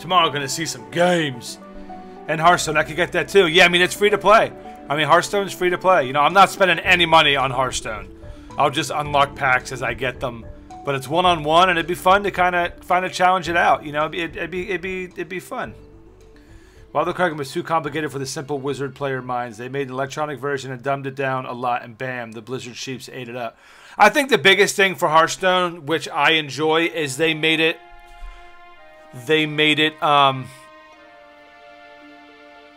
Tomorrow, we're gonna see some games. And Hearthstone, I could get that too. Yeah, I mean it's free to play. I mean Hearthstone's free to play. You know, I'm not spending any money on Hearthstone. I'll just unlock packs as I get them. But it's one on one, and it'd be fun to kind of find a challenge it out. You know, it'd, it'd be it'd be it'd be fun. While the card game was too complicated for the simple Wizard player minds, they made an electronic version and dumbed it down a lot, and bam, the Blizzard sheeps ate it up. I think the biggest thing for Hearthstone, which I enjoy, is they made it. They made it um,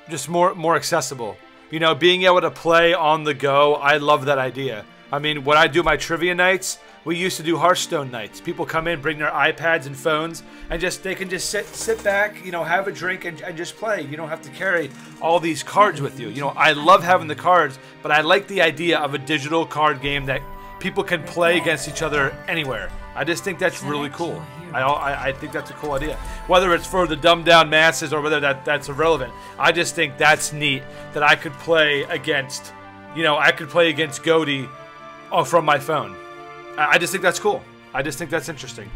just more more accessible. You know, being able to play on the go. I love that idea. I mean, when I do my trivia nights, we used to do Hearthstone nights. People come in, bring their iPads and phones, and just they can just sit sit back, you know, have a drink and, and just play. You don't have to carry all these cards with you. You know, I love having the cards, but I like the idea of a digital card game that people can play against each other anywhere. I just think that's really cool. I, I, I think that's a cool idea. Whether it's for the dumbed down masses or whether that, that's irrelevant, I just think that's neat that I could play against, you know, I could play against Goaty oh, from my phone. I, I just think that's cool. I just think that's interesting.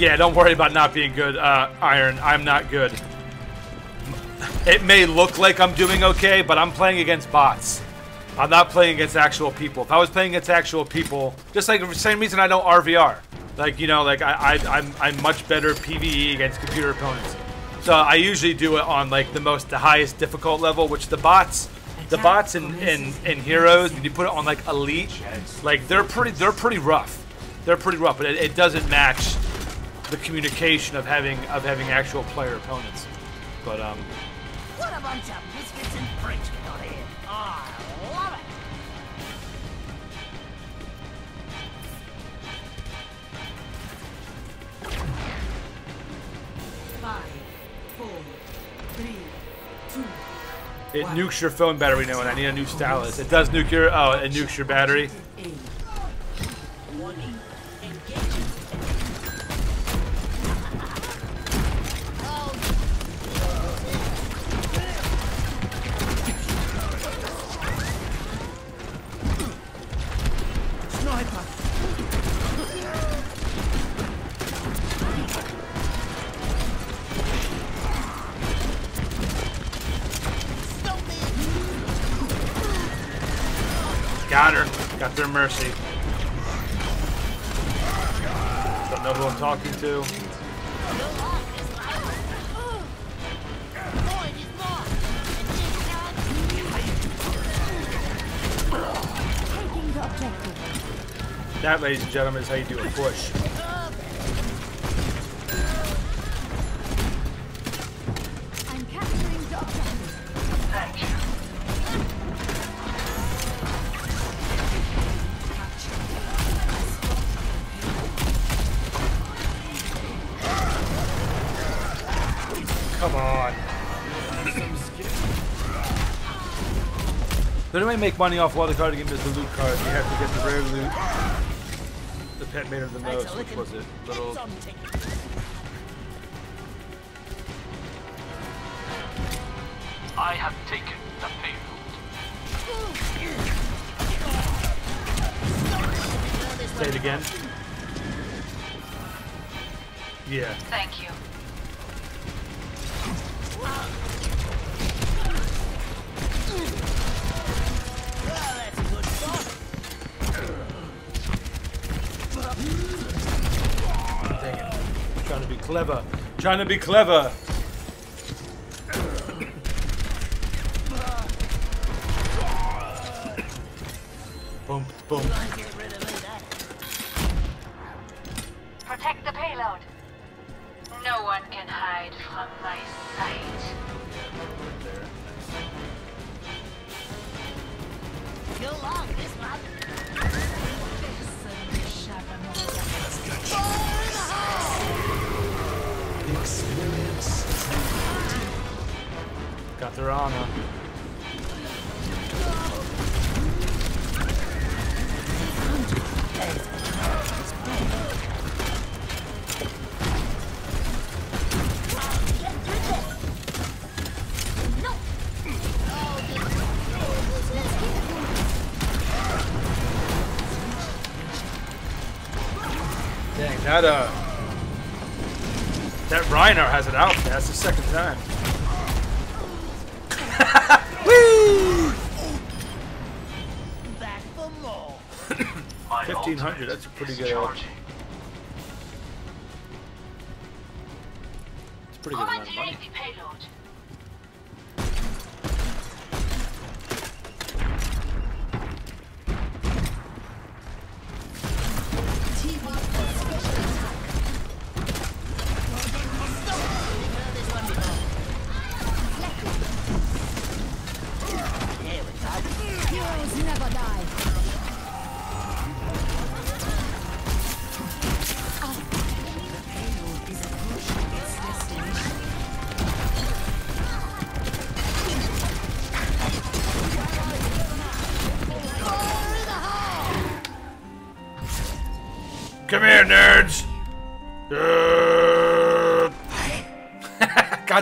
Yeah, don't worry about not being good, uh, Iron. I'm not good. It may look like I'm doing okay, but I'm playing against bots. I'm not playing against actual people. If I was playing against actual people, just like the same reason I know RVR. Like, you know, like I, I, I'm, I'm much better PvE against computer opponents. So I usually do it on like the most, the highest difficult level, which the bots, the bots in, in, in Heroes, when you put it on like Elite, like they're pretty, they're pretty rough. They're pretty rough, but it, it doesn't match the communication of having of having actual player opponents. But um, What a bunch of biscuits and we got here. Oh, I love it. Five, four, three, two. it nukes your phone battery now, and I need a new stylus. It does nuke your oh, it nukes your battery. Mercy. Don't know who I'm talking to. That, ladies and gentlemen, is how you do a push. Make money off wild card game is the loot card. You have to get the rare loot. The pet made of the most, which was it? Little I have taken the payload. Say it again. Yeah. Trying to be clever. boom, boom. Get rid of me, that. Protect the payload. No one can hide from my sight. Too long, this one. Got their armor. Dang, that, uh... That Reiner has it out. That's the second time. 1600. That's a pretty good. Edge.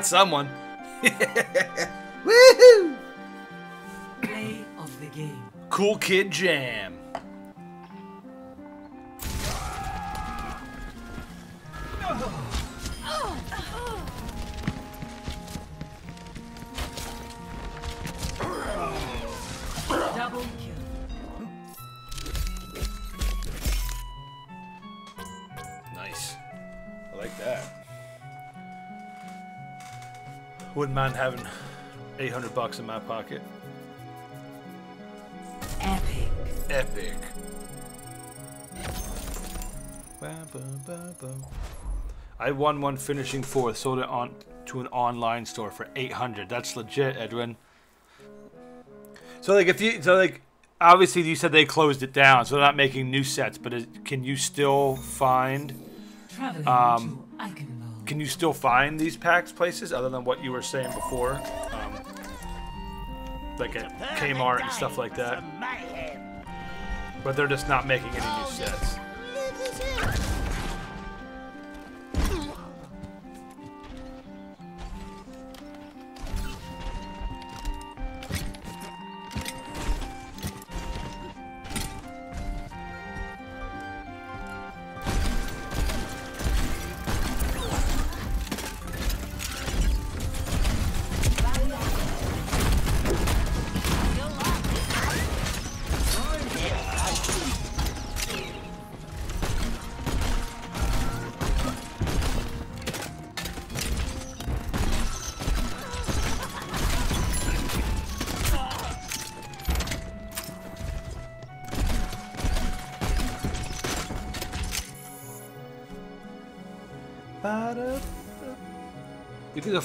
Someone. Woohoo! Play of the game. Cool Kid Jam. Double kill. Nice. I like that. Wouldn't mind having 800 bucks in my pocket. Epic. Epic. I won one finishing fourth, sold it on to an online store for 800. That's legit, Edwin. So like if you so like obviously you said they closed it down, so they're not making new sets, but is, can you still find Traveling Um, to Eichenwald. Can you still find these packs places other than what you were saying before? Um, like at Kmart and stuff like that. But they're just not making any new sets.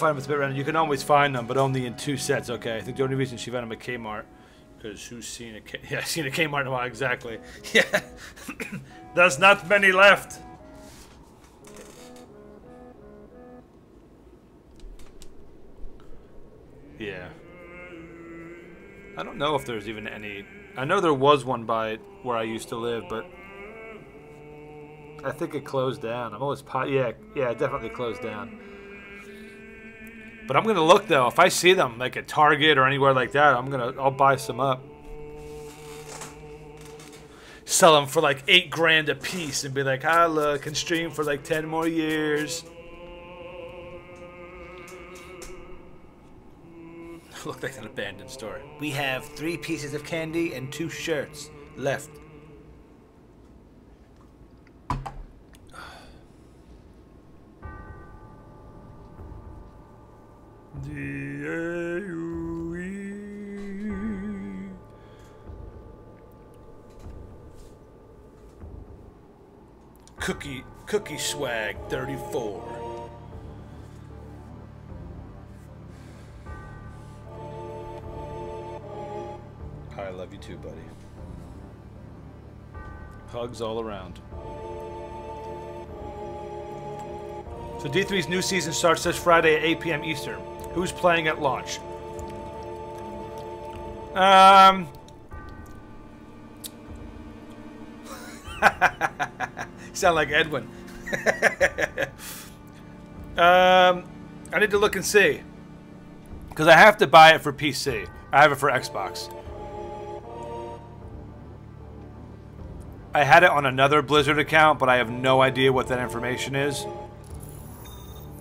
Find them bit random. You can always find them, but only in two sets. Okay, I think the only reason she found them at Kmart because who's seen a K- yeah seen a Kmart in a while exactly. Yeah, there's not many left. Yeah. I don't know if there's even any. I know there was one by where I used to live, but I think it closed down. I'm always po- yeah, yeah, it definitely closed down. But I'm gonna look though. If I see them like at Target or anywhere like that, I'm gonna I'll buy some up. Sell them for like eight grand a piece and be like, ah look, can stream for like ten more years. Look like an abandoned store. We have three pieces of candy and two shirts left. Cookie Cookie Swag 34. I love you too, buddy. Hugs all around. So D3's new season starts this Friday at 8 p.m. Eastern. Who's playing at launch? Um. sound like Edwin. um, I need to look and see. Because I have to buy it for PC. I have it for Xbox. I had it on another Blizzard account, but I have no idea what that information is.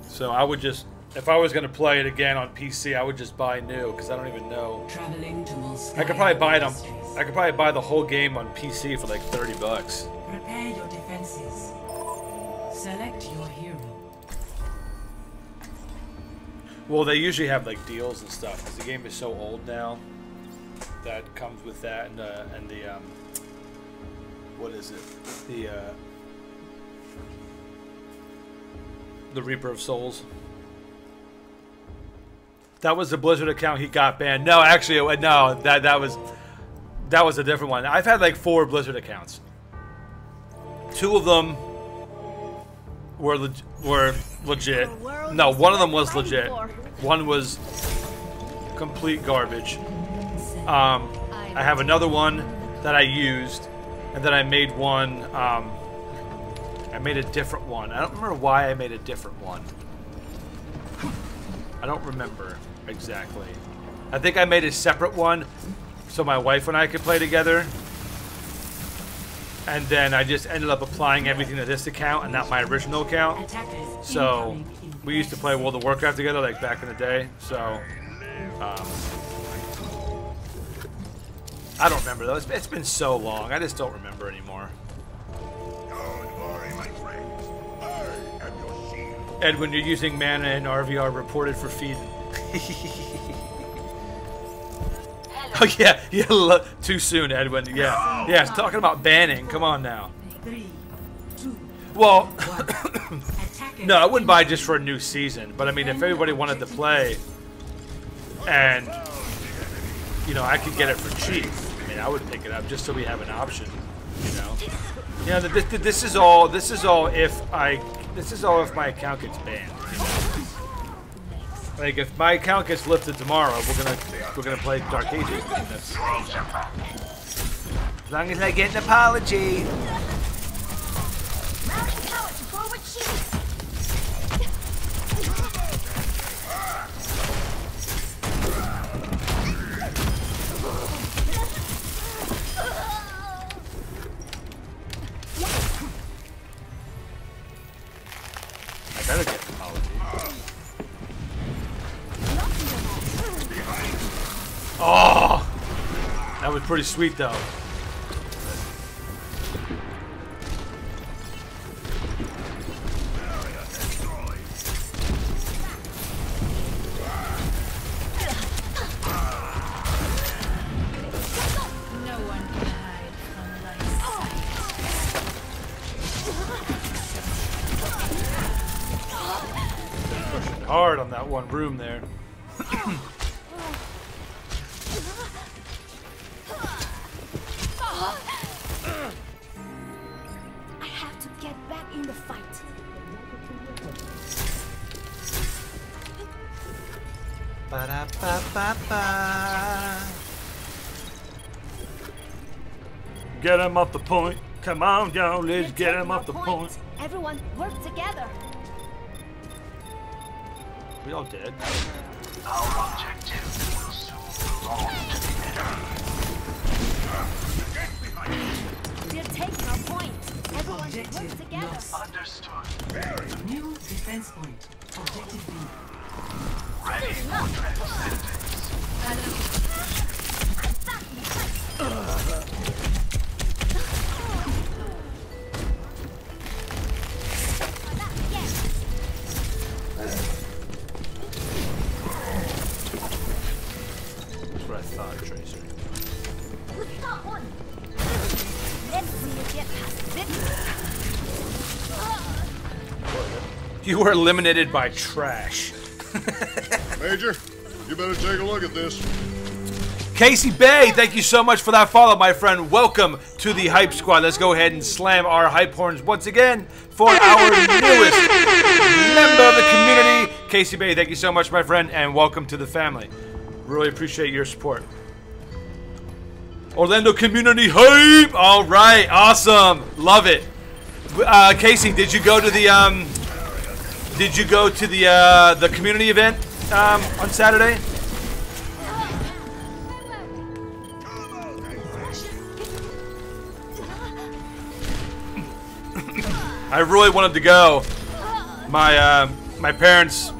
So I would just, if I was going to play it again on PC, I would just buy new because I don't even know. Traveling to I could probably buy it on. I could probably buy the whole game on PC for like 30 bucks. Prepare your defenses. Select your hero. Well, they usually have like deals and stuff because the game is so old now. That comes with that and uh, and the um, what is it? The uh, the Reaper of Souls. That was the Blizzard account he got banned. No, actually, it, no, that that was that was a different one. I've had like four Blizzard accounts. Two of them were leg- were legit. No, one of them was legit. One was complete garbage. Um, I have another one that I used, and then I made one. Um, I made a different one. I don't remember why I made a different one. I don't remember exactly. I think I made a separate one so my wife and I could play together. And then I just ended up applying everything to this account and not my original account. So we used to play World of Warcraft together, like back in the day. So um, I don't remember though. It's, it's been so long. I just don't remember anymore. Shield. Edwin, you're using mana and RVR reported for feed. oh yeah, yeah. lo- Too soon, Edwin. Yeah, yeah. It's talking about banning. Come on now. Well, no, I wouldn't buy just for a new season. But I mean, if everybody wanted to play, and you know, I could get it for cheap. I mean, I would pick it up just so we have an option. You know. Yeah, this, this is all. This is all if I. This is all if my account gets banned. Like if my account gets lifted tomorrow, we're gonna we're gonna play Dark Ages. As long as I get an apology. Oh, that was pretty sweet though. Get him off the point. Come on, y'all, let's You're get taking him off the point. Everyone, work together. We all did. Our objective will soon belong to the enemy. We're taking our point. Everyone, should work Objective together. lost. Understood. New defense point. Objective B. Ready for transcendence. That's uh-huh. Were eliminated by trash. Major, you better take a look at this. Casey Bay, thank you so much for that follow, my friend. Welcome to the Hype Squad. Let's go ahead and slam our hype horns once again for our newest member of the community. Casey Bay, thank you so much, my friend, and welcome to the family. Really appreciate your support. Orlando Community Hype! All right, awesome. Love it. Uh, Casey, did you go to the um, did you go to the uh, the community event um, on Saturday? I really wanted to go. My uh, my parents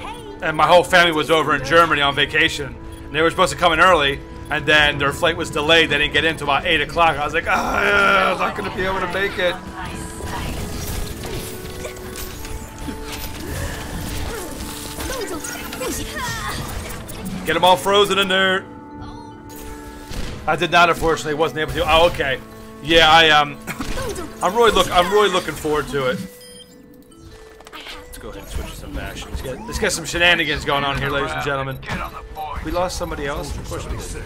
and my whole family was over in Germany on vacation. And they were supposed to come in early, and then their flight was delayed. They didn't get in until about 8 o'clock. I was like, ah, I'm not going to be able to make it. Get them all frozen in there. I did not, unfortunately, wasn't able to. Oh, okay. Yeah, I um, I'm really look, I'm really looking forward to it. Let's go ahead and switch to some bash. Let's get, let's get some shenanigans going on here, ladies and gentlemen. We lost somebody else. Of course we did.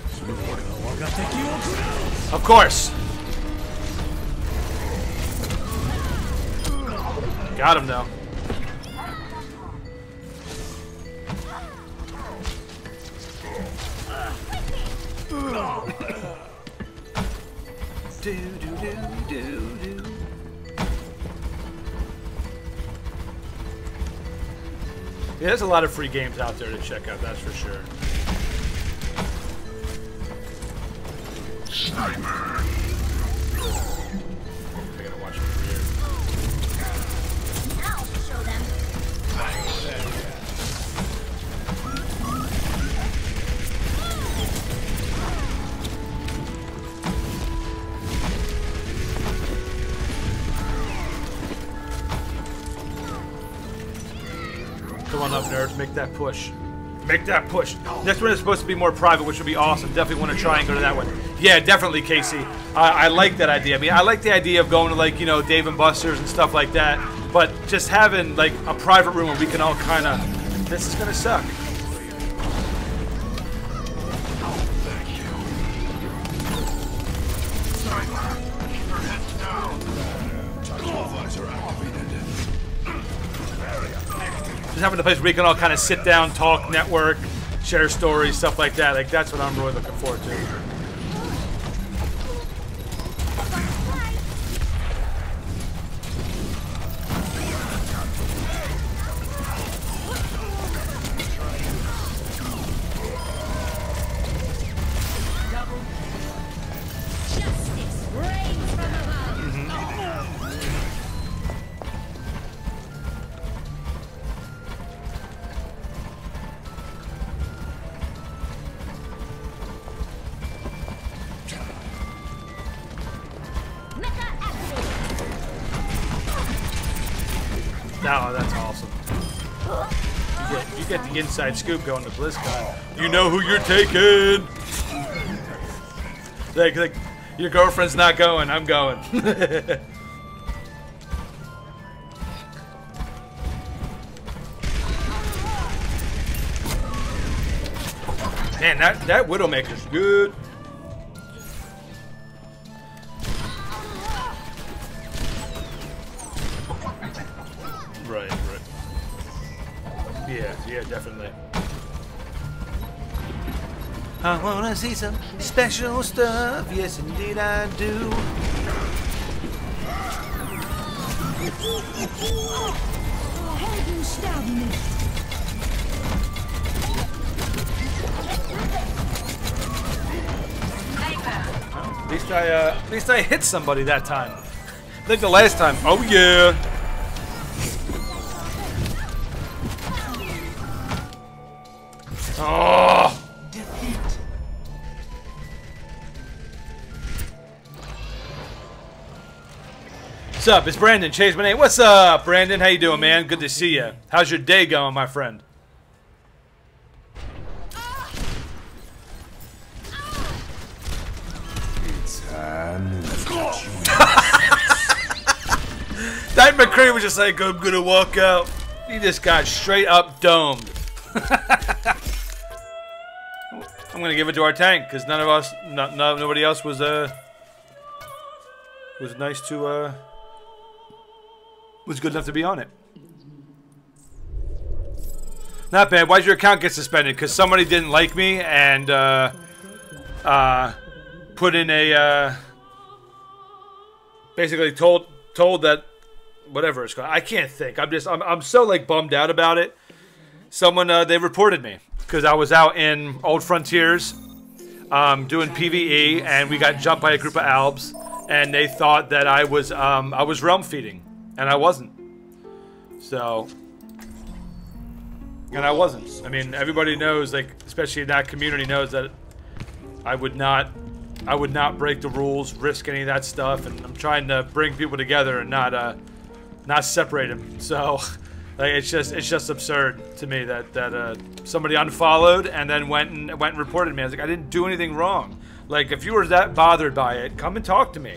Of course. Got him though. Do, do, do, do, do. Yeah, there's a lot of free games out there to check out, that's for sure. I Nerds. Make that push. Make that push. Next one is supposed to be more private, which would be awesome. Definitely want to try and go to that one. Yeah, definitely, Casey. I, I like that idea. I mean, I like the idea of going to like you know Dave and Buster's and stuff like that. But just having like a private room where we can all kind of. This is gonna suck. Just having a place where we can all kind of sit down, talk, network, share stories, stuff like that. Like that's what I'm really looking forward to. Inside scoop going to BlizzCon. You know who you're taking. Like, like, your girlfriend's not going. I'm going. Man, that that Widowmaker's good. Wanna see some special stuff. Yes, indeed, I do. At least I, uh, at least I hit somebody that time. I the last time. Oh yeah. What's up? It's Brandon. Change my name. What's up, Brandon? How you doing, man? Good to see you. How's your day going, my friend? That McCree was just like, I'm gonna walk out. He just got straight up domed. I'm gonna give it to our tank because none of us, no, no, nobody else was uh was nice to uh was good enough to be on it. Not bad. Why'd your account get suspended? Because somebody didn't like me and uh, uh, put in a uh, basically told told that whatever it's called. I can't think. I'm just I'm I'm so like bummed out about it. Someone uh, they reported me because I was out in Old Frontiers um, doing PVE and we got jumped by a group of albs and they thought that I was um, I was realm feeding and I wasn't. So, and I wasn't. I mean, everybody knows, like, especially in that community, knows that I would not, I would not break the rules, risk any of that stuff, and I'm trying to bring people together and not, uh, not separate them. So, like, it's just, it's just absurd to me that that uh, somebody unfollowed and then went and went and reported me. I was like, I didn't do anything wrong. Like, if you were that bothered by it, come and talk to me.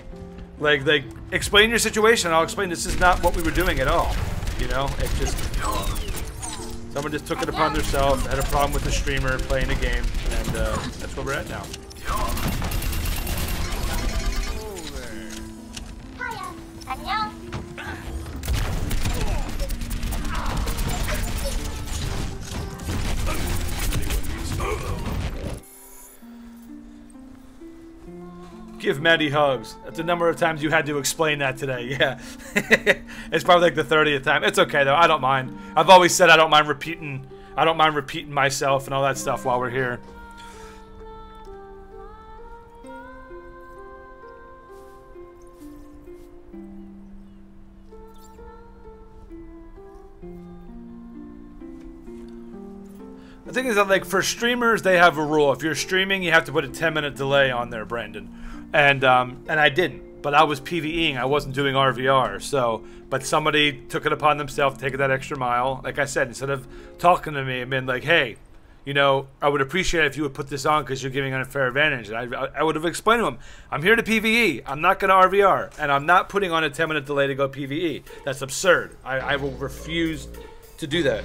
Like, like, explain your situation. I'll explain this is not what we were doing at all. You know, it just someone just took it upon themselves, had a problem with the streamer playing a game, and uh, that's where we're at now. Give Maddie hugs. That's the number of times you had to explain that today. Yeah, it's probably like the thirtieth time. It's okay though. I don't mind. I've always said I don't mind repeating. I don't mind repeating myself and all that stuff while we're here. The thing is that, like, for streamers, they have a rule. If you're streaming, you have to put a 10 minute delay on there, Brandon. And um, and I didn't, but I was PVEing. I wasn't doing RVR. So, but somebody took it upon themselves to take that extra mile. Like I said, instead of talking to me and being like, "Hey, you know, I would appreciate it if you would put this on because you're giving an unfair advantage." And I, I would have explained to him, "I'm here to PVE. I'm not going to RVR, and I'm not putting on a 10 minute delay to go PVE. That's absurd. I, I will refuse to do that."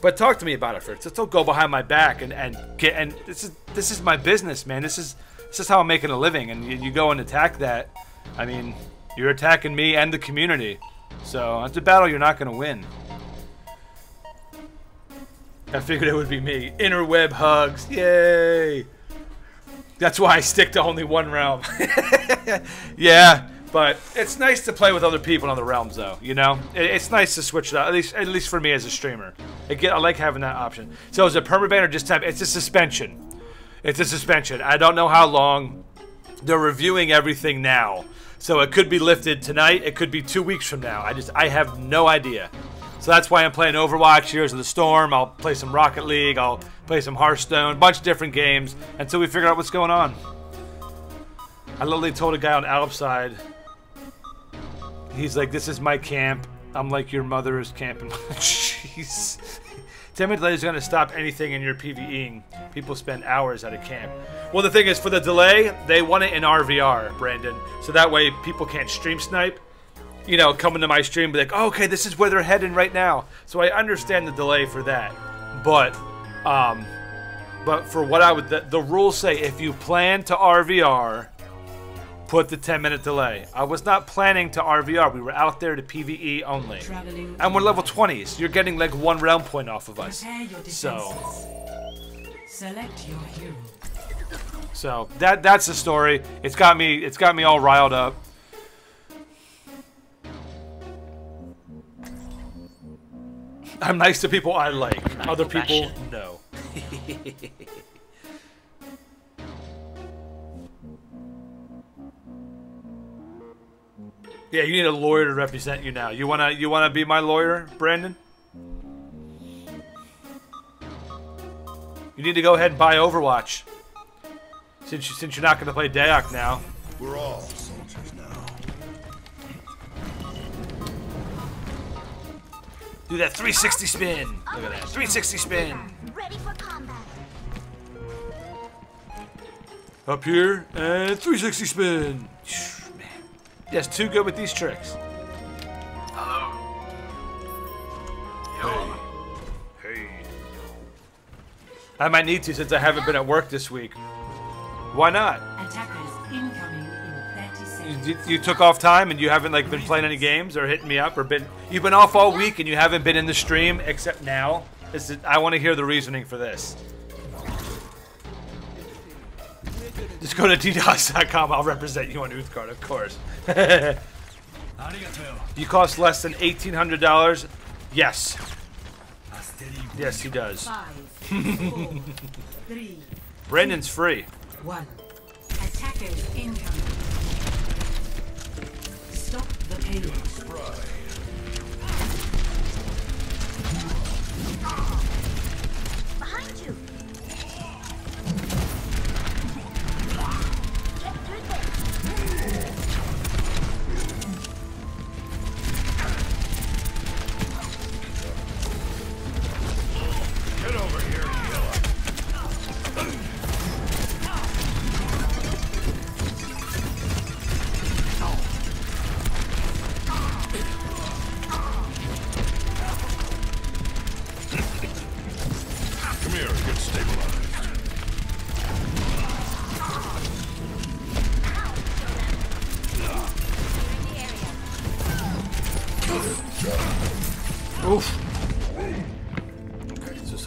But talk to me about it first. Just don't go behind my back and, and get and this is this is my business, man. This is this is how I'm making a living, and you, you go and attack that. I mean, you're attacking me and the community, so it's a battle you're not going to win. I figured it would be me. Interweb hugs, yay! That's why I stick to only one realm. yeah, but it's nice to play with other people in other realms, though. You know, it, it's nice to switch it up. At least, at least for me as a streamer, I get, I like having that option. So is it permaban or just temp? It's a suspension. It's a suspension. I don't know how long. They're reviewing everything now, so it could be lifted tonight. It could be two weeks from now. I just, I have no idea. So that's why I'm playing Overwatch, Heroes of the Storm. I'll play some Rocket League. I'll play some Hearthstone. A bunch of different games until we figure out what's going on. I literally told a guy on Alpside. He's like, "This is my camp." I'm like, "Your mother is camping." Jeez. Timid delay is going to stop anything in your PVEing. People spend hours at a camp. Well, the thing is, for the delay, they want it in RVR, Brandon. So that way people can't stream snipe. You know, come into my stream be like, oh, okay, this is where they're heading right now. So I understand the delay for that. But, um, but for what I would, the, the rules say if you plan to RVR, put the 10 minute delay. I was not planning to RVR. We were out there to PVE only. And we're level 20s. You're getting like one realm point off of us. Prepare your defenses. So, Select your hero. so that that's the story. It's got me it's got me all riled up. I'm nice to people I like. Other people, no. yeah, you need a lawyer to represent you now. You wanna you wanna be my lawyer, Brandon? You need to go ahead and buy Overwatch. Since you, since you're not gonna play DAoC now. We're all soldiers now. Do that 360 spin. Look at that. 360 spin. Ready for combat. Up here and 360 spin. Man. Yes, too good with these tricks. Hello. Yo. Hey. I might need to since I haven't been at work this week. Why not? Attackers incoming in 30 seconds. You, you took off time and you haven't like been playing any games or hitting me up or been you've been off all week and you haven't been in the stream except now. This is, I want to hear the reasoning for this. Just go to ddos.com. I'll represent you on Uthgard, of course. you cost less than eighteen hundred dollars. Yes. Yes, he does. Five, four, three, Brandon's free. one. Attackers incoming. Stop the payload.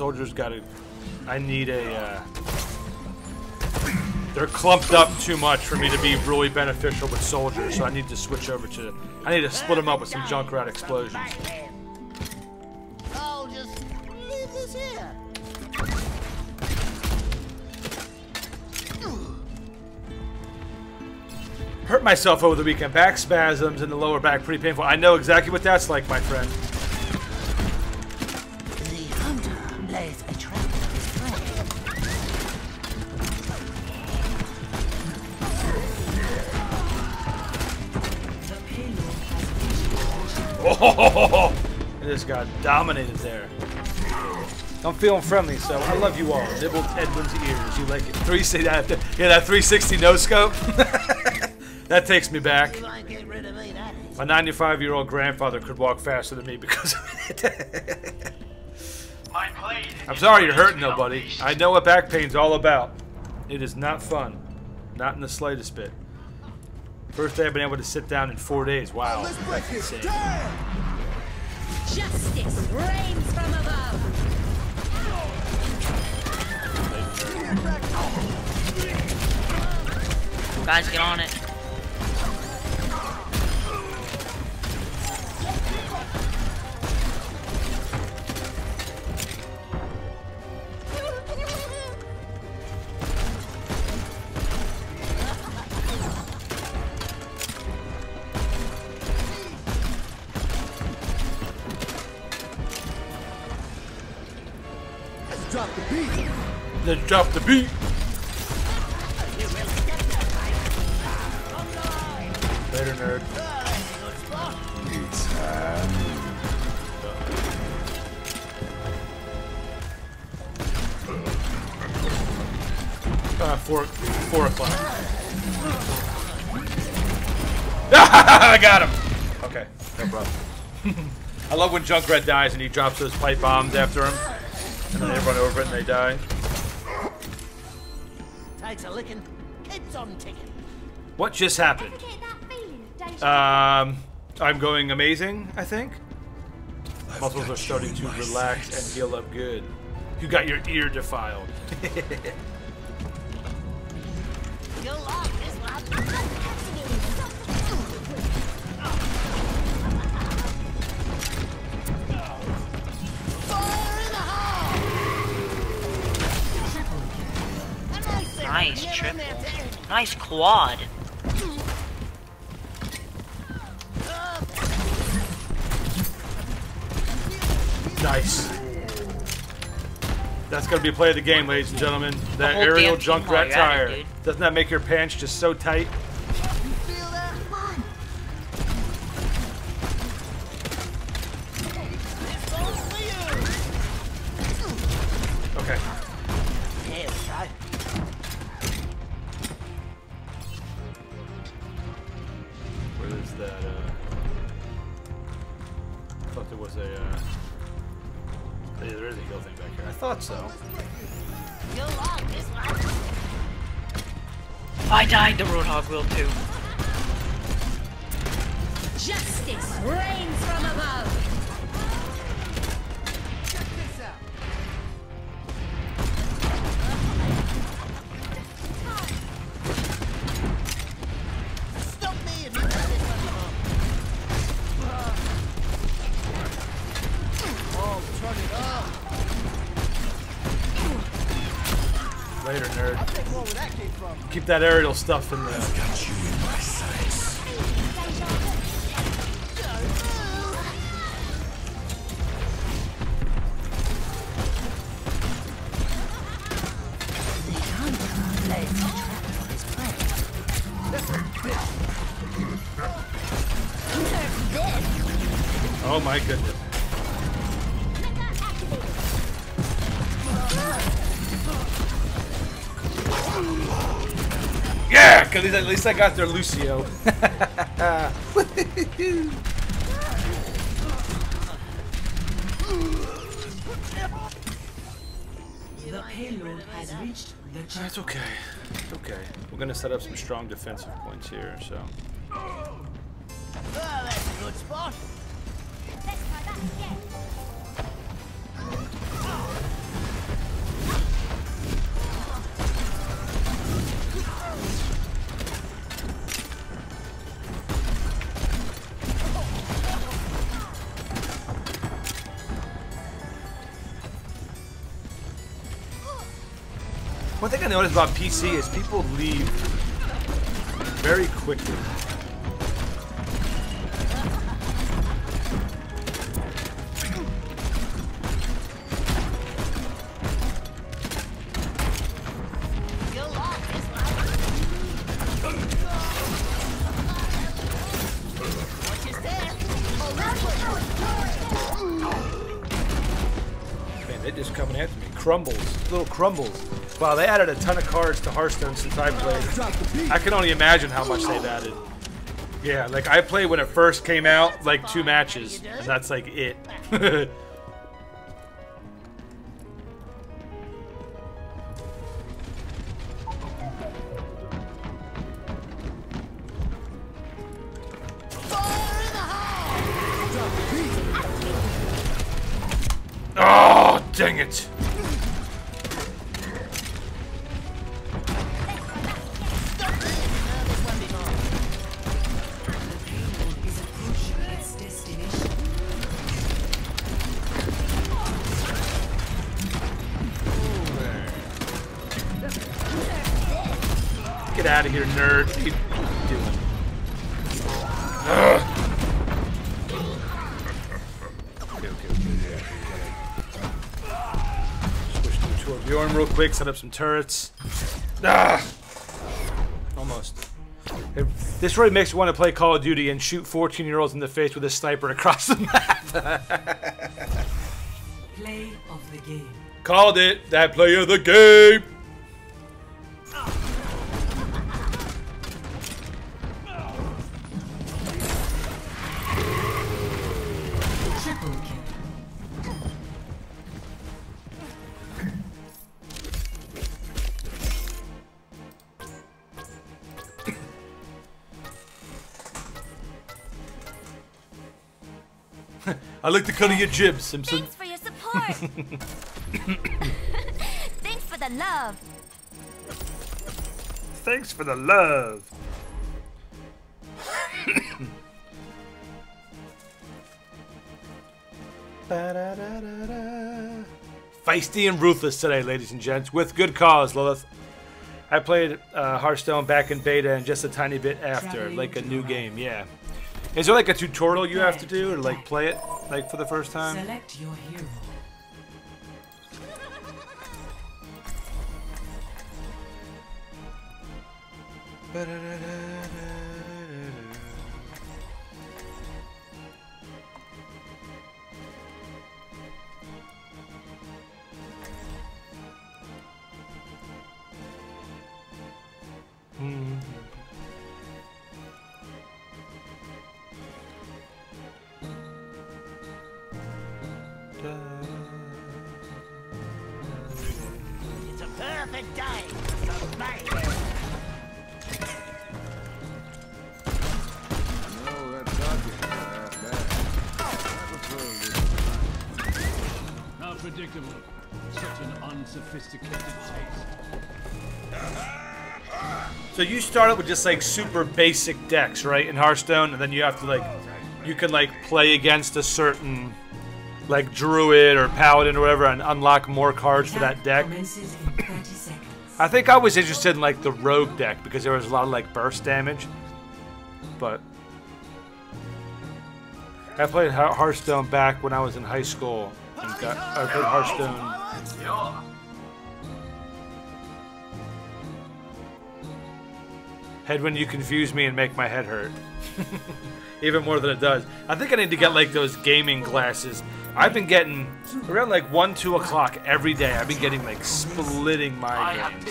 Soldiers got to. I need a. Uh, they're clumped up too much for me to be really beneficial with soldiers, so I need to switch over to. I need to split them up with some Junkrat explosions. I'll just leave this here. Hurt myself over the weekend. Back spasms in the lower back, pretty painful. I know exactly what that's like, my friend. Got dominated there. I'm feeling friendly, so I love you all. Nibbled Edwin's ears. You like it? 360. Yeah, that 360 no scope. that takes me back. You won't get rid of me, that is. My 95 year old grandfather could walk faster than me because of it. I'm sorry you're hurting, be though, buddy. I know what back pain's all about. It is not fun. Not in the slightest bit. First day I've been able to sit down in four days. Wow. Justice reigns from above. Guys, get on it. Let's drop the beat. Later, nerd. Uh, four, four o'clock. I got him. Okay, no problem. I love when Junkrat dies and he drops those pipe bombs after him, and they run over it and they die. Takes a licking, keeps on ticking. What just happened? Ever get that feeling of deja Um, I'm going amazing. I think muscles are starting to relax and heal up good. You got your ear defiled. quad. Nice. That's gonna be a play of the game, ladies and gentlemen. That aerial junk team while Junkrat you're at tire. Doesn't that make your pants just so tight? Keep that aerial stuff in there. Least I got their Lucio. The payload has reached the That's okay. It's okay. We're gonna set up some strong defensive points here, so. Oh, that's a good spot. Thing about PC is people leave very quickly. Man, they just coming after me. Crumbles, little crumbles. Wow, they added a ton of cards to Hearthstone since I played. I can only imagine how much they've added. Yeah, like I played when it first came out, like two matches, and that's like it. oh, dang it! Quick, set up some turrets. Ah! Almost. It- This really makes me want to play Call of Duty and shoot 14 year olds in the face with a sniper across the map. Play of the game. Called it. That play of the game. Cut of your jib, Simpson. Thanks for your support. Thanks for the love. Thanks for the love. Feisty and ruthless today, ladies and gents, with good cause, Lilith. I played uh, Hearthstone back in beta and just a tiny bit after, like a new game, yeah. Is there like a tutorial you have to do or like play it like for the first time? Select your hero. It's a perfect day for mayhem. No, that doctor's half bad. I prefer this. How predictable. Such an unsophisticated taste. So you started with just like super basic decks, right, in Hearthstone, and then you have to like, you can like play against a certain, like druid or paladin or whatever, and unlock more cards for that deck. I think I was interested in like the rogue deck because there was a lot of like burst damage, but I played Hearthstone back when I was in high school. And got, I played Hearthstone. Headwind, you confuse me and make my head hurt. Even more than it does. I think I need to get like those gaming glasses. I've been getting around like 1, 2 o'clock every day. I've been getting like splitting migraines.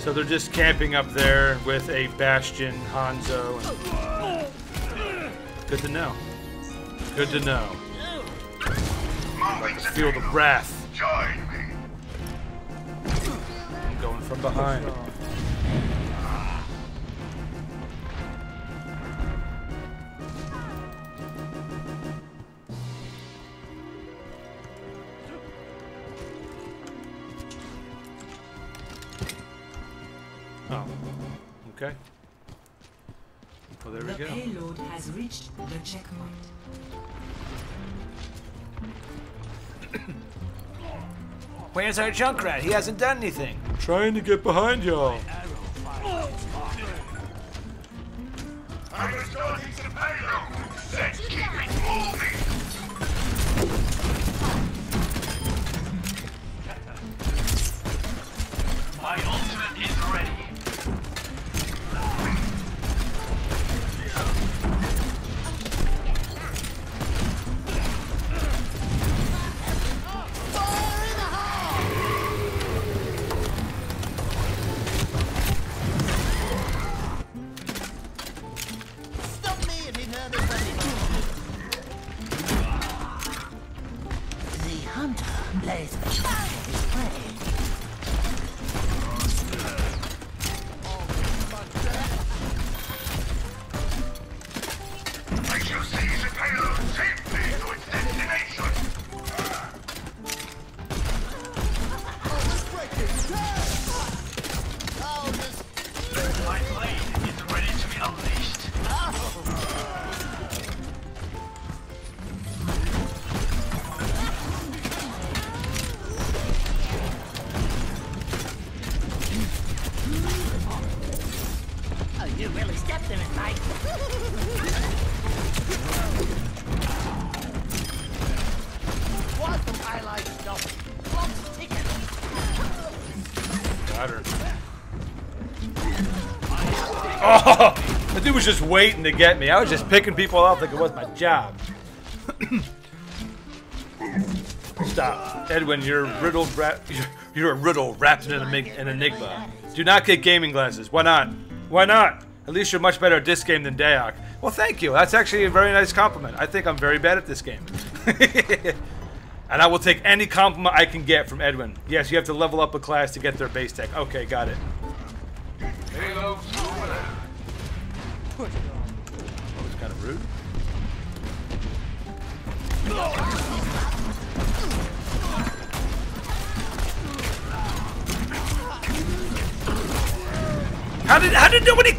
So they're just camping up there with a Bastion, Hanzo. And... Good to know. Good to know. I feel the wrath. Join me. I'm going from behind. Oh. Okay. Well, there we The go. payload has reached the checkpoint. Where's our Junkrat? He hasn't done anything. Trying to get behind y'all. I'm restoring the payload. Let's keep it moving. Just waiting to get me. I was just picking people off like it was my job. Stop, Edwin. You're riddled. You're, you're a riddle wrapped in an, enig- an enigma. Do not get gaming glasses. Why not? Why not? At least you're much better at this game than Dayak. Well, thank you. That's actually a very nice compliment. I think I'm very bad at this game. and I will take any compliment I can get from Edwin. Yes, you have to level up a class to get their base tech. Okay, got it.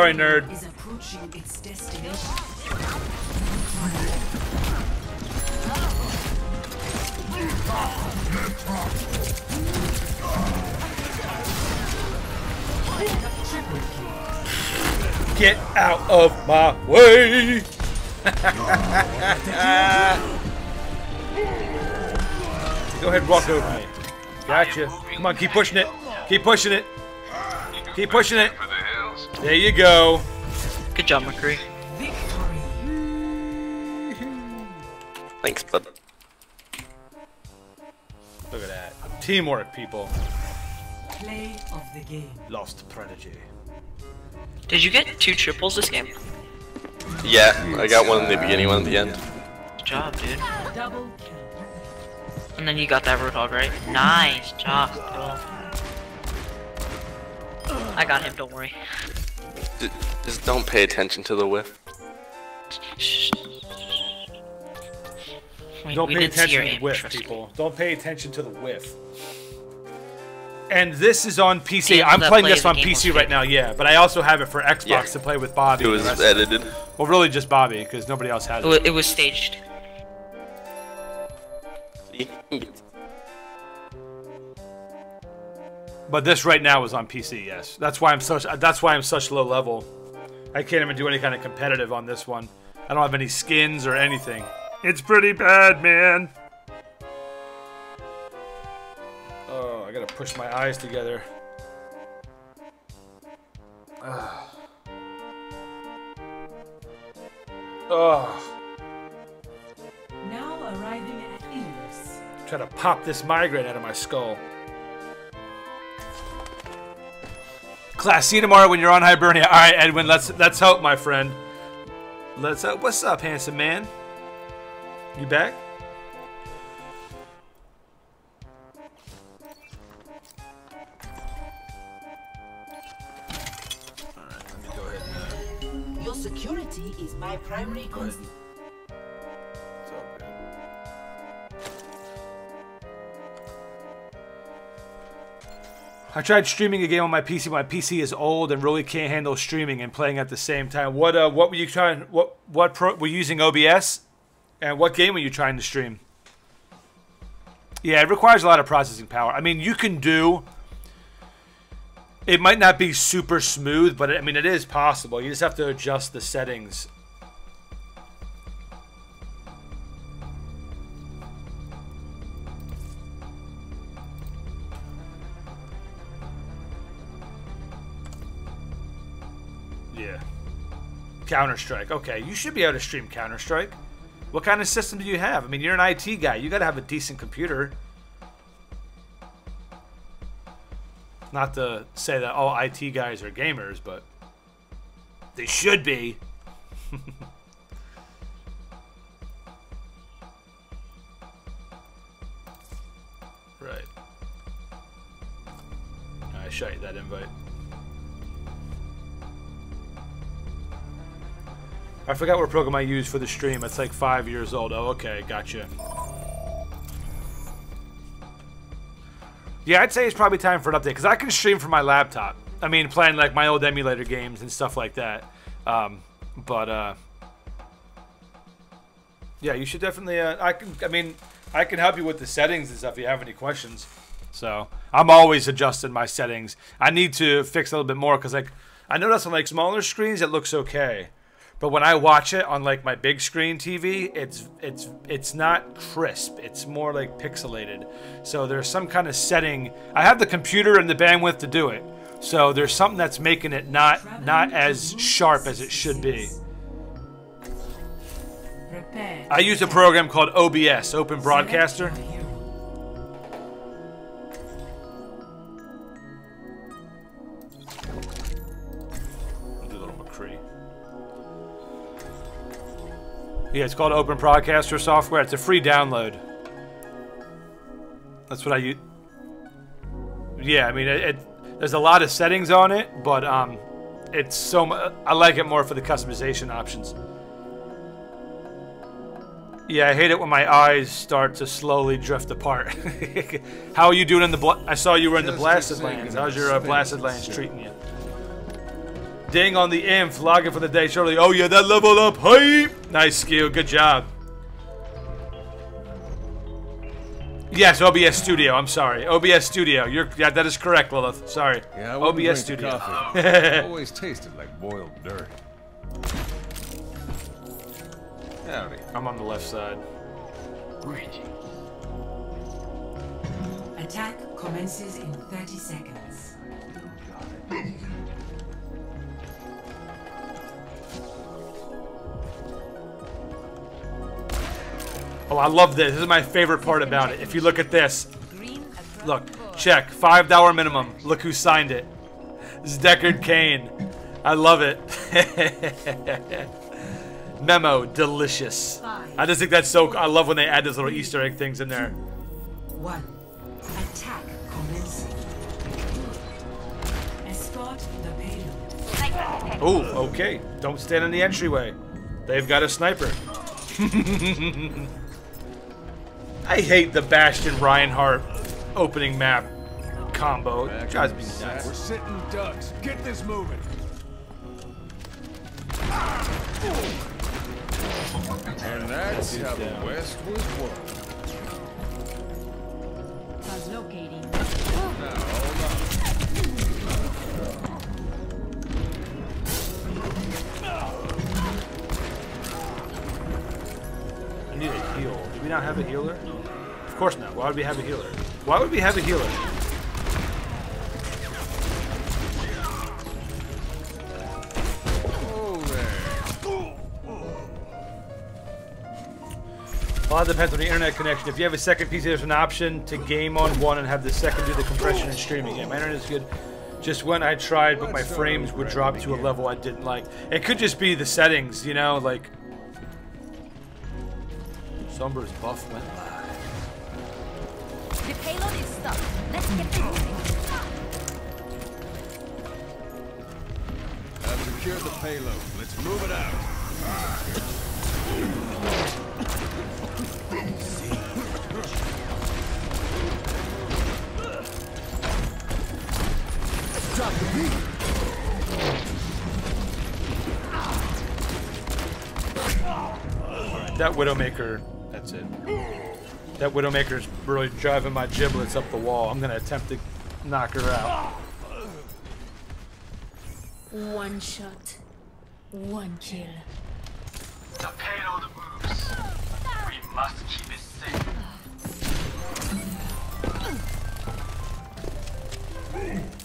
Sorry, nerd. Is approaching its destination. Get out of my way! Go ahead, walk over me. Gotcha. Come on, keep pushing it. Keep pushing it. Keep pushing it. For the hills. There you go. Good job, McCree. Thanks, bud. Look at that. Teamwork, people. Play of the game. Lost Prodigy. Did you get two triples this game? Yeah, I got one in the beginning, one at the end. Good job, dude. Double kill. And then you got that Roadhog, right? Nice job, Bill. I got him, don't worry. D- just don't pay attention to the whiff. Shh. We, Don't pay attention to the whiff, trust people. Don't pay attention to the whiff. And this is on PC. Teams I'm playing play this on PC right skip. now, yeah. But I also have it for Xbox Yeah. to play with Bobby. It was edited. Well, really just Bobby, because nobody else has it. it was staged. But this right now is on PC, yes. That's why I'm such. That's why I'm such low level. I can't even do any kind of competitive on this one. I don't have any skins or anything. It's pretty bad, man. Oh, I gotta push my eyes together. Ugh. Oh, Now arriving at Ilus. try to pop this migraine out of my skull. Class, see you tomorrow when you're on Hibernia. All right, Edwin, let's let's hope, my friend. Let's hope. What's up, handsome man? You back? All right, let me go ahead and. Uh, Your security is my primary concern. I tried streaming a game on my PC. My PC is old and really can't handle streaming and playing at the same time. What uh, what were you trying? What what pro were you using OBS? And what game were you trying to stream? Yeah, it requires a lot of processing power. I mean, you can do. It might not be super smooth, but I mean, it is possible. You just have to adjust the settings. Counter Strike. Okay, you should be able to stream Counter Strike. What kind of system do you have? I mean, you're an IT guy. You got to have a decent computer. Not to say that all IT guys are gamers, but they should be. right. I shot you that invite. I forgot what program I used for the stream. It's like five years old. Oh, okay, gotcha. Yeah, I'd say it's probably time for an update because I can stream from my laptop. I mean, playing like my old emulator games and stuff like that. Um, but uh, yeah, you should definitely. Uh, I can. I mean, I can help you with the settings and stuff if you have any questions. So I'm always adjusting my settings. I need to fix a little bit more because like I notice on like smaller screens it looks okay, but when I watch it on like my big screen TV, it's it's it's not crisp. It's more like pixelated. So there's some kind of setting. I have the computer and the bandwidth to do it. So there's something that's making it not not as sharp as it should be. I use a program called OBS, Open Broadcaster. Yeah, it's called Open Broadcaster software. It's a free download. That's what I use. Yeah, I mean, it, it, there's a lot of settings on it, but um, it's so. I like it more for the customization options. Yeah, I hate it when my eyes start to slowly drift apart. How are you doing in the? Bla- I saw you were in the Blasted Lands. How's your uh, Blasted Lands treating you? Ding on the inf, logging for the day. Shirley, oh yeah, that level up. Hype! Nice skill, good job. Yes, OBS Studio. I'm sorry, OBS Studio. You're yeah, that is correct, Lilith. Sorry, Yeah, I wouldn't drink OBS Studio. Always tasted like boiled dirt. Howdy. I'm on the left side. Attack commences in 30 seconds. Oh, Oh, I love this. This is my favorite part about it. If you look at this, look, check five dollar minimum. Look who signed it. This is Deckard Cain. I love it. Memo, delicious. I just think that's so. I love when they add those little Easter egg things in there. One. Attack commencing. Escort the payload. Oh, okay. Don't stand in the entryway. They've got a sniper. I hate the Bastion Reinhardt opening map combo. Back Drives me nuts. We're sitting ducks. Get this moving. And that's how the West was won. Translocating. Now, not have a healer? Of course not. Why would we have a healer? Why would we have a healer? Well, that depends on the internet connection. If you have a second PC, there's an option to game on one and have the second do the compression and streaming again. My internet is good. Just when I tried, but my frames would drop to a level I didn't like. It could just be the settings, you know, like. Sombra's buff went live. The payload is stuck. Let's get moving. I've secured the payload. Let's move it out. That Widowmaker, that's it. That Widowmaker's really driving my giblets up the wall. I'm gonna attempt to knock her out. One shot. One kill. The payload moves. We must keep it safe. Be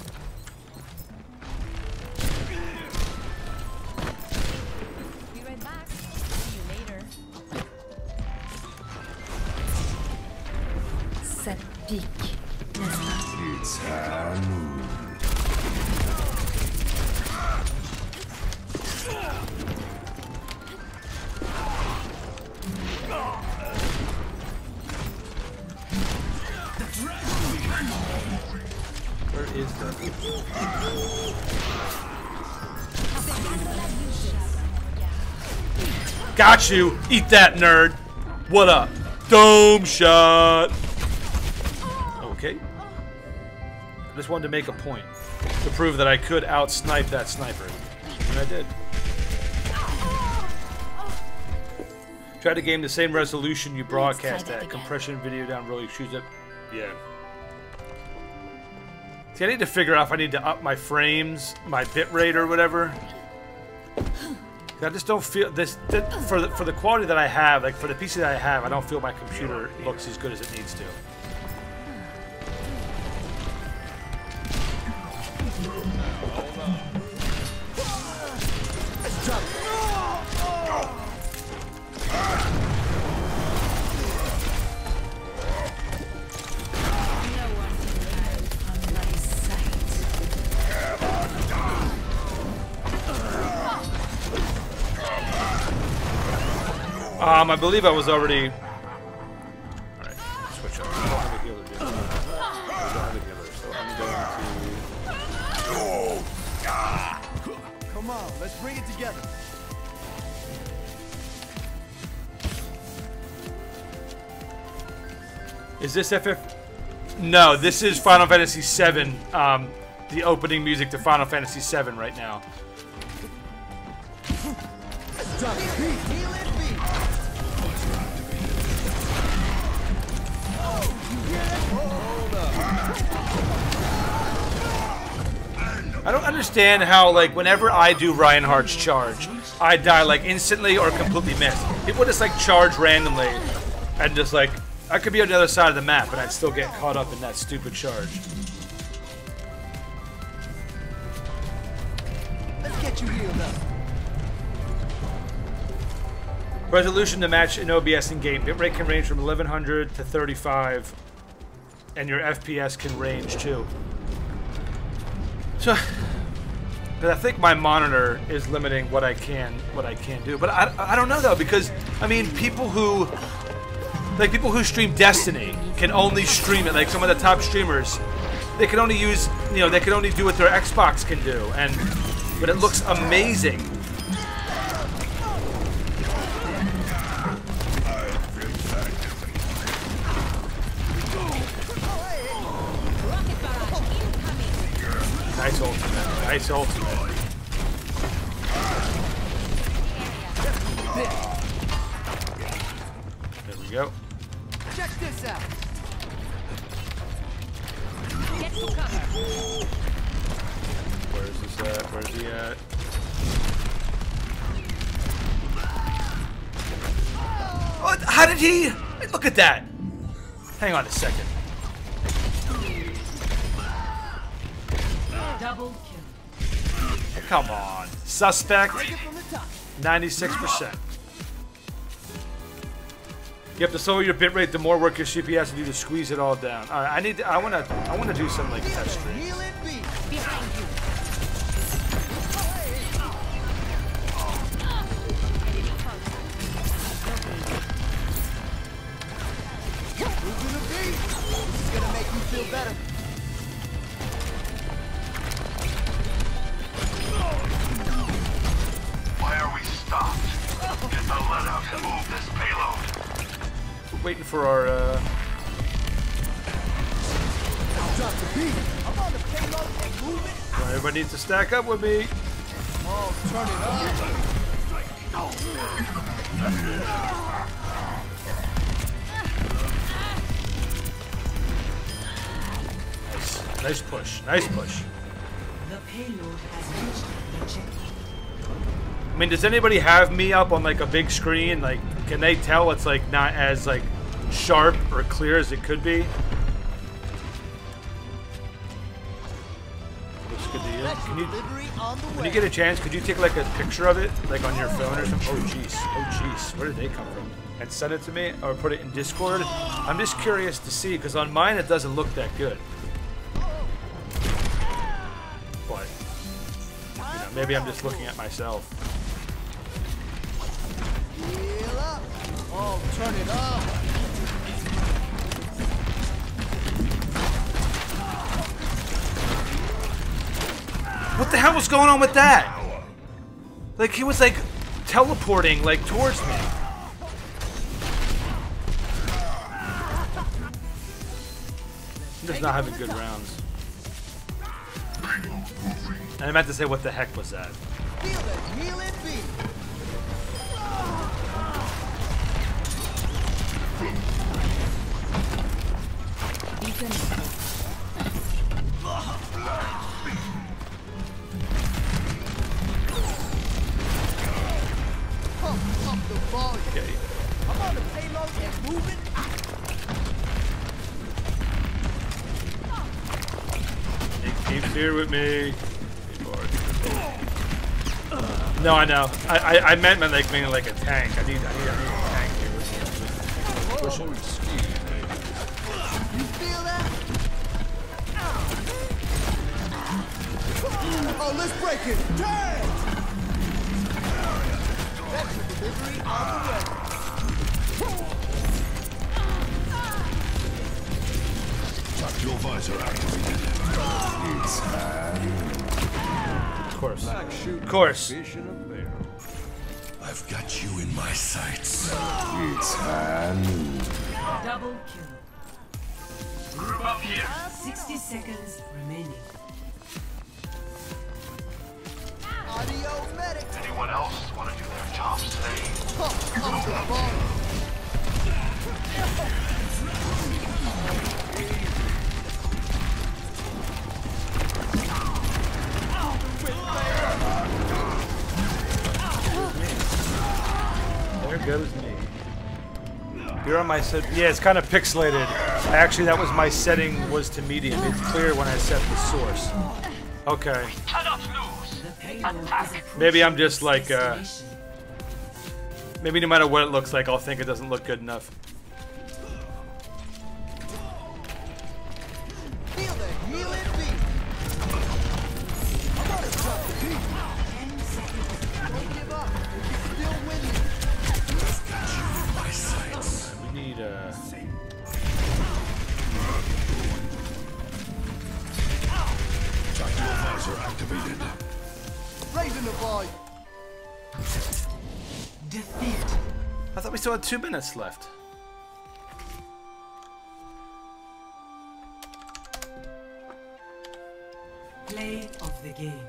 Got you! Eat that, nerd! What up? Dome shot! Okay. I just wanted to make a point. To prove that I could out-snipe that sniper. And I did. Try to game the same resolution you broadcast that at. Compression video down really shoots up. Yeah. See, I need to figure out if I need to up my frames, my bitrate or whatever. I just don't feel this, th for the, for the quality that I have, like for the PC that I have, I don't feel my computer looks as good as it needs to. Um, I believe I was already. Alright, switch up. I don't have a healer, do I? I don't have a healer, so I'm going to. Come on, let's bring it together. Is this FF? No, this is Final Fantasy VII. Um, the opening music to Final Fantasy VII right now. I don't understand how, like, whenever I do Reinhardt's charge, I die, like, instantly or completely miss. People just, like, charge randomly and just, like, I could be on the other side of the map and I'd still get caught up in that stupid charge. Let's get you healed up. Resolution to match in OBS in game. Bitrate can range from 1100 to 35, and your FPS can range too. So, but I think my monitor is limiting what I can what I can do. But I, I don't know though because I mean people who like people who stream Destiny can only stream it. Like some of the top streamers, they can only use you know they can only do what their Xbox can do, and but it looks amazing. Suspect. Take it from the top. 96%. You have to slower your bitrate, the more work your CPU has to do to squeeze it all down. All right, I need. To, I want to. I want to do some like test streams. Stack up with me. Oh, turn it up. Nice, push. Nice push. I mean, does anybody have me up on like a big screen? Like, can they tell it's like not as like sharp or clear as it could be? When you get a chance, could you take like a picture of it, like on your phone or something? Oh jeez, oh jeez, where did they come from? And send it to me, or put it in Discord. I'm just curious to see, because on mine it doesn't look that good. But you know, maybe I'm just looking at myself. Heal up. Oh, turn it up. What the hell was going on with that? Like he was like teleporting like towards me. I'm just not having good rounds. And I meant to say what the heck was that? Feel volume. Okay. I'm on the payload and move it. He here with me. No, I know. I, I, I meant like meaning like a tank. I need I need, I need a tank here me. Push. You feel that? Oh, let's break it. Turn! That's your delivery on the way. Tactical visor activated. It's Of course. Of course. Fish in a barrel. I've got you in my sights. It's Double kill. Group up here. 60 seconds remaining. Audio medic. Anyone else want to do their jobs today? Pump, pump the volume. There goes me. You're on my set. Yeah, it's kind of pixelated. Actually, that was my setting was to medium. It's clear when I set the source. Okay. Cannot lose. The payload is approaching Maybe I'm just like, uh. Maybe no matter what it looks like, I'll think it doesn't look good enough. I thought we still had two minutes left. Play of the game.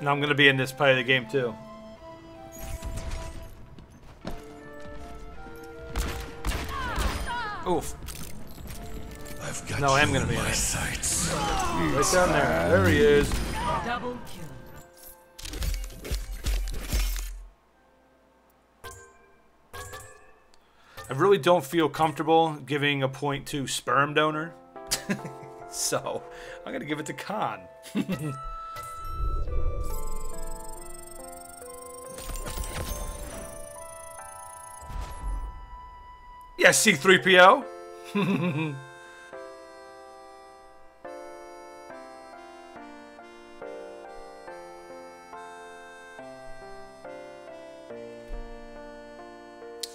And I'm gonna be in this play of the game too. Oof. I've got No, I am gonna be in my it. sights. Right down there. There he is. I really don't feel comfortable giving a point to sperm donor. so I'm gonna give it to Khan. yes, C3PO.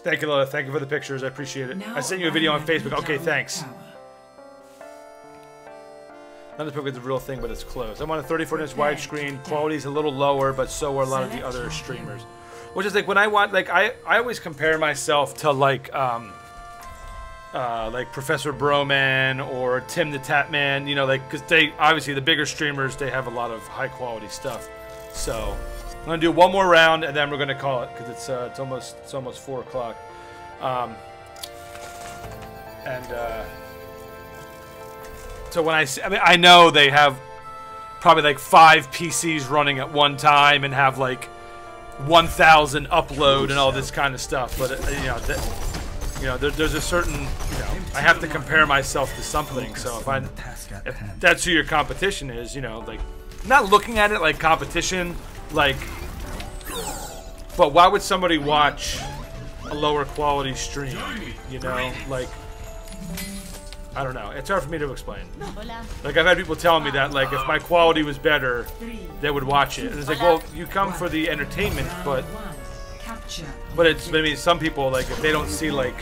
Thank you, Lola. Thank you for the pictures. I appreciate it. I sent you a video on Facebook. Okay, thanks. power. Not the Pokemon is a real thing, but it's close. I'm on a 34 inch widescreen. Quality's a little lower, but so are a lot of the other streamers. Which is like when I want, like I, I always compare myself to like, um, uh, like Professor Broman or Tim the Tatman. You know, like because they obviously the bigger streamers they have a lot of high quality stuff. So gonna do one more round and then we're gonna call it because it's uh, it's almost it's almost four o'clock. Um, and. Uh, so when I see, I mean, I know they have probably like five PCs running at one time and have like 1,000 upload and all this kind of stuff. But uh, you know, you know, there, there's a certain, you know, I have to compare myself to something. So if I, if that's who your competition is, you know, like, not looking at it like competition, like, but why would somebody watch a lower quality stream? You know, like. I don't know. It's hard for me to explain. Like I've had people tell me that, like if my quality was better, they would watch it. And it's like, well, you come for the entertainment, but but it's. I mean, some people like if they don't see like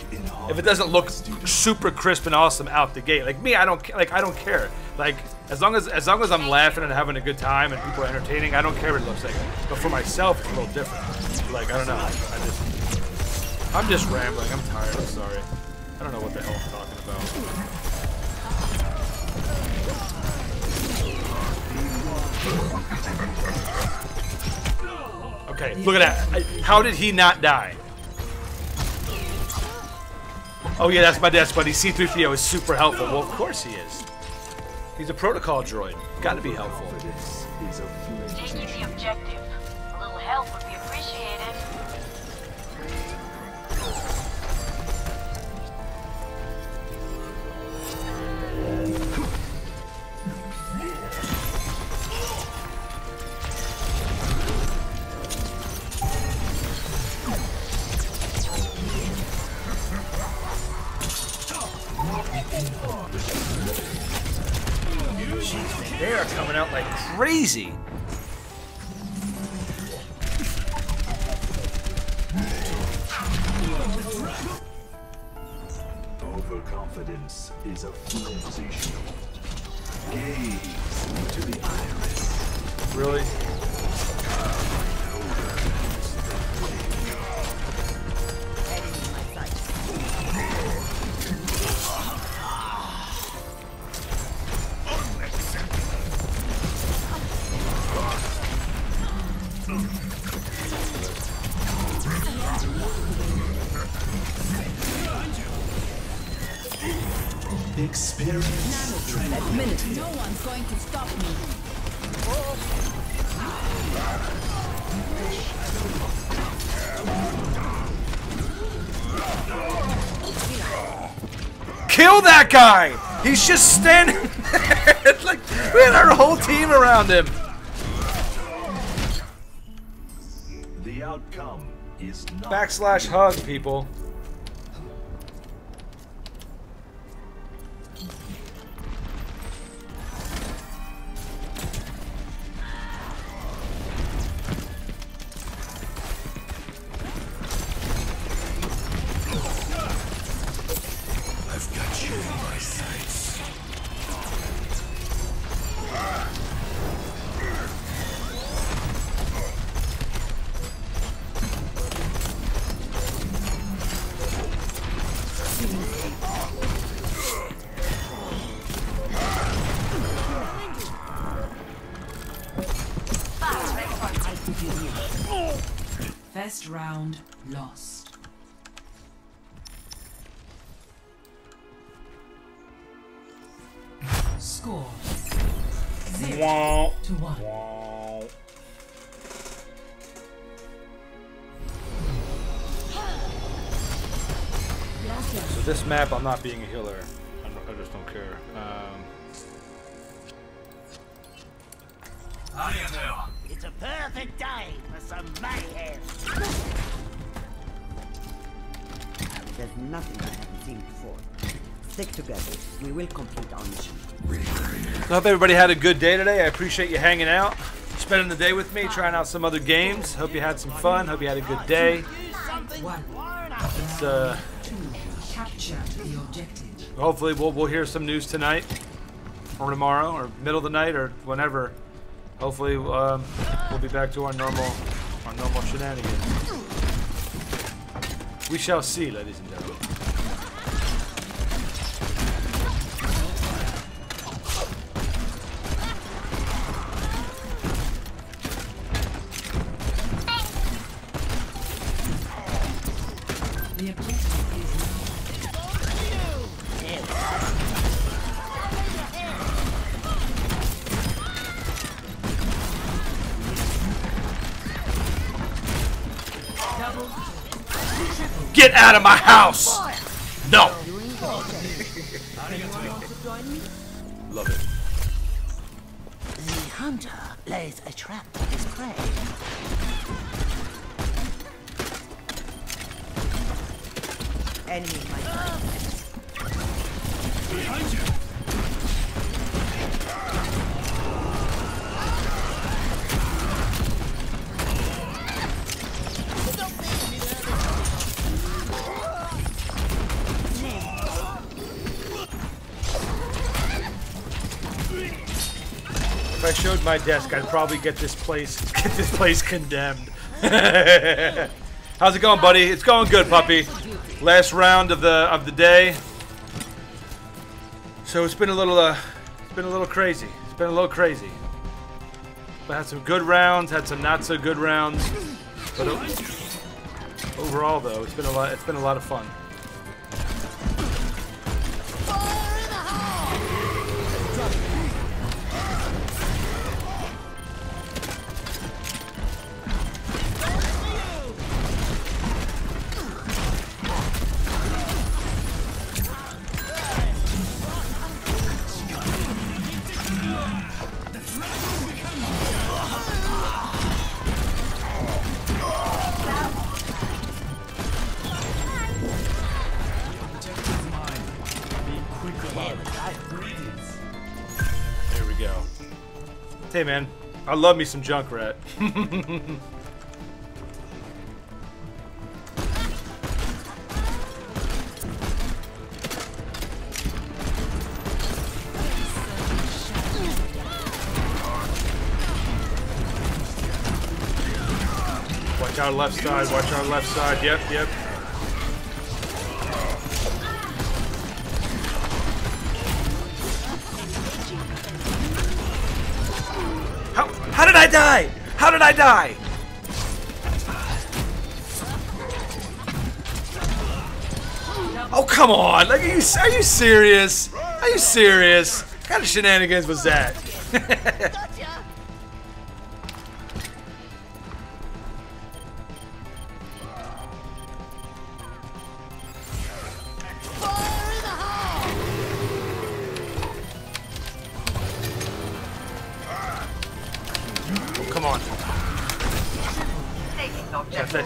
if it doesn't look super crisp and awesome out the gate. Like me, I don't like I don't care. Like as long as as long as I'm laughing and having a good time and people are entertaining, I don't care what it looks like. But for myself, it's a little different. Like I don't know. I just I'm just rambling. I'm tired. I'm sorry. I don't know what the hell I'm talking about. Okay, look at that. How did he not die? Oh yeah, that's my desk buddy. C-3PO is super helpful. Well, of course he is. He's a protocol droid. Gotta be helpful. Taking the objective. They are coming out like crazy. Overconfidence is a physician. Gaze into the iris. Really? Uh, No one's going to stop me. Kill that guy! He's just standing there. It's like we had our whole team around him. The outcome is not Backslash hug, people. Hope everybody had a good day today. I appreciate you hanging out, spending the day with me, trying out some other games. Hope you had some fun. Hope you had a good day. It's, uh, hopefully we'll, we'll hear some news tonight or tomorrow or middle of the night or whenever. Hopefully um, we'll be back to our normal our normal shenanigans. We shall see, ladies and gentlemen. House! My desk, I'd probably get this place get this place condemned. How's it going, buddy? It's going good, puppy. Last round of the of the day. So it's been a little uh, it's been a little crazy. It's been a little crazy. But had some good rounds, had some not so good rounds. But overall, though, it's been a lot. It's been a lot of fun. I love me some Junkrat. Watch our left side, watch our left side. Yep, yep. How did I die? Oh come on! Like, are you are you serious? Are you serious? What kind of shenanigans was that?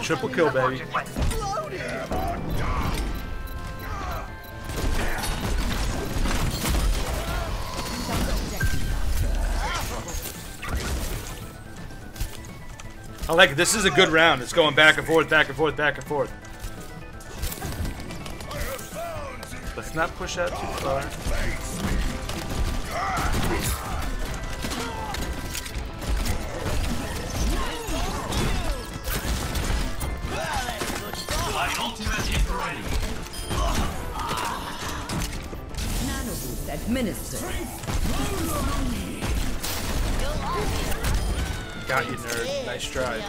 triple kill, baby. I like it. This is a good round. It's going back and forth, back and forth, back and forth. Let's not push out too far. Nice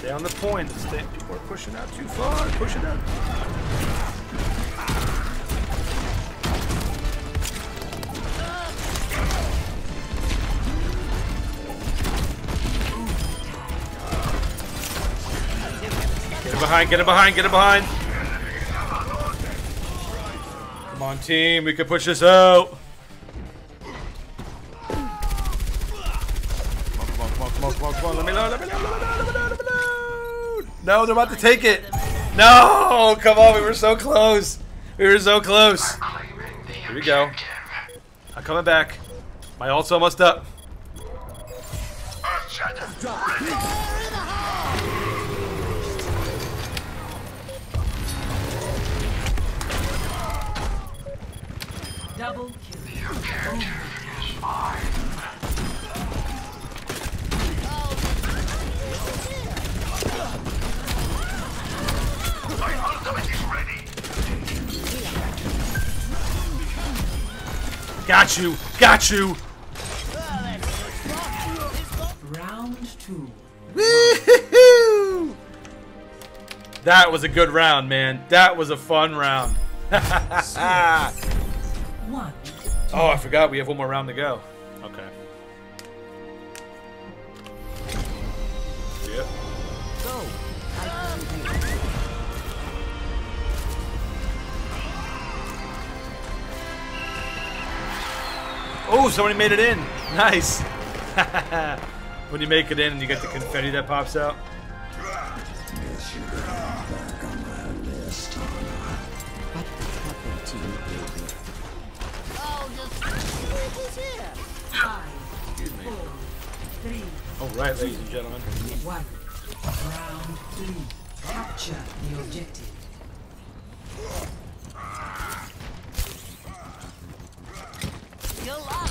try. on the point. Stay, are pushing out too far. Pushing out. Get it behind, get it behind, get it behind. Come on, team. We can push this out. Come on, come on, come on, come on, come on, come on. Let me load, let me load, let me load, let me load, let me load. No, they're about to take it. No, come on. We were so close. We were so close. Here we go. I'm coming back. My ult's almost up. Double kill. Got you. Got you. Round two. Woo-hoo-hoo! That was a good round, man. That was a fun round. One. oh, I forgot we have one more round to go. Okay. Oh, somebody made it in. Nice. when you make it in and you get the confetti that pops out. What happened to you, baby? Five. Four. Three. All right, ladies and gentlemen. One. Round three. Capture the objective. Cider.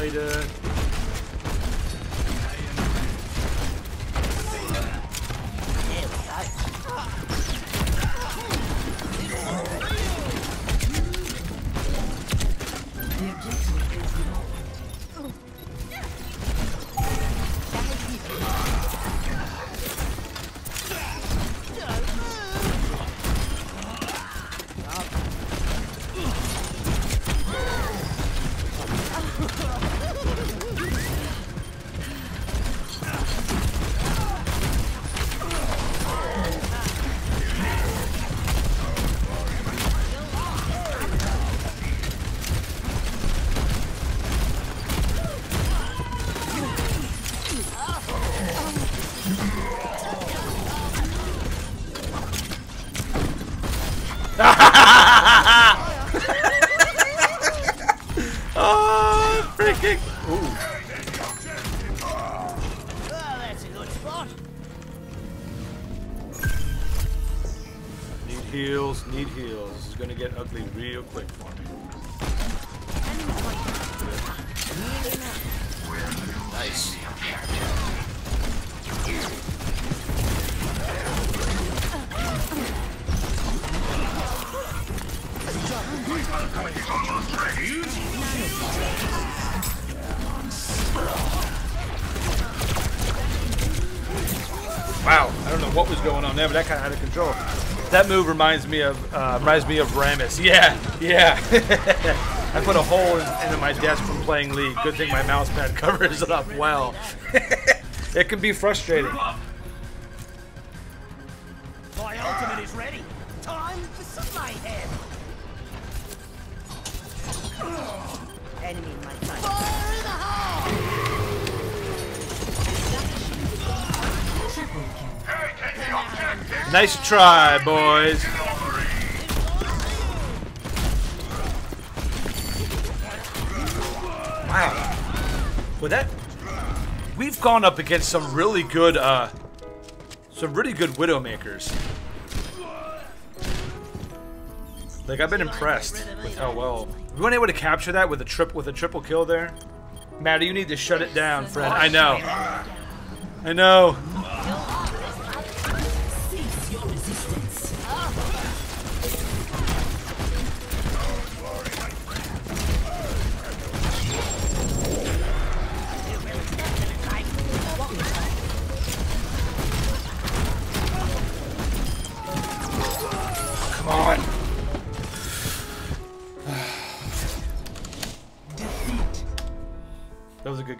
The That move reminds me of uh, reminds me of Rammus. Yeah, yeah. I put a hole in, into my desk from playing League. Good thing my mouse pad covers it up well. it can be frustrating. Nice try, boys. Wow. Well, that we've gone up against some really good, uh, some really good Widowmakers. Like I've been impressed with how well we weren't able to capture that with a trip with a triple kill there. Maddie, you need to shut it down, friend. I know. I know.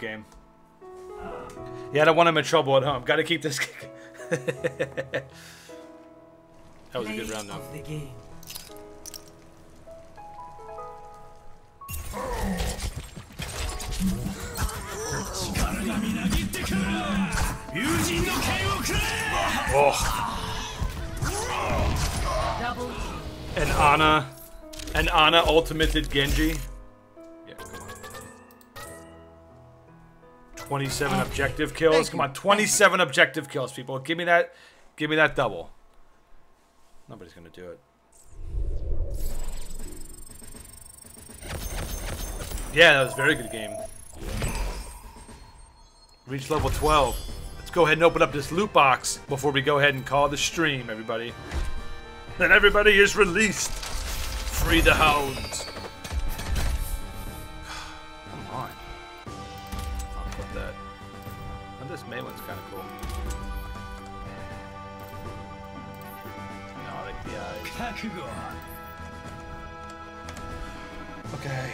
Game. Yeah, I don't want him in trouble at home. Got to keep this. that was a good round, though. Of the game. Oh. Double And Ana, and Ana ultimated Genji. 27 objective kills. Come on, 27 objective kills, people. Give me that. Give me that double. Nobody's gonna do it. Yeah, that was a very good game. Reach level 12. Let's go ahead and open up this loot box before we go ahead and call the stream, everybody. Then everybody is released. Free the hounds. Okay.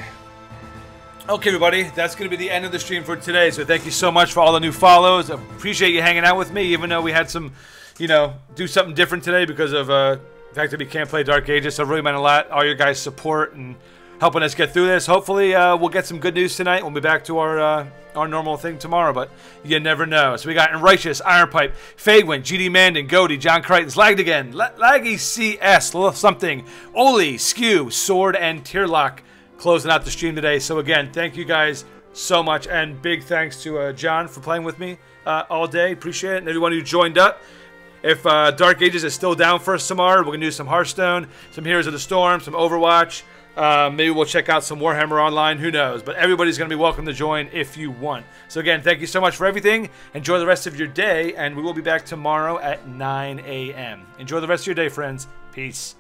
Okay, everybody, that's going to be the end of the stream for today. So thank you so much for all the new follows. I appreciate you hanging out with me, even though we had some, you know, do something different today because of uh, the fact that we can't play Dark Ages. So it really meant a lot. All your guys' support and helping us get through this. Hopefully, uh, we'll get some good news tonight. We'll be back to our uh, our normal thing tomorrow, but you never know. So we got Righteous, Iron Pipe, Fagwin, GD Mandan, Goody, John Crichton's Lagged Again, La- Laggy CS, something, Oli, Skew, Sword, and Tearlock closing out the stream today. So again, thank you guys so much, and big thanks to uh, John for playing with me uh, all day. Appreciate it, and everyone who joined up. If uh, Dark Ages is still down for us tomorrow, we're gonna do some Hearthstone, some Heroes of the Storm, some Overwatch. Uh, maybe we'll check out some Warhammer Online. Who knows? But everybody's gonna be welcome to join if you want. So again, thank you so much for everything. Enjoy the rest of your day, and we will be back tomorrow at 9 a.m. Enjoy the rest of your day, friends. Peace.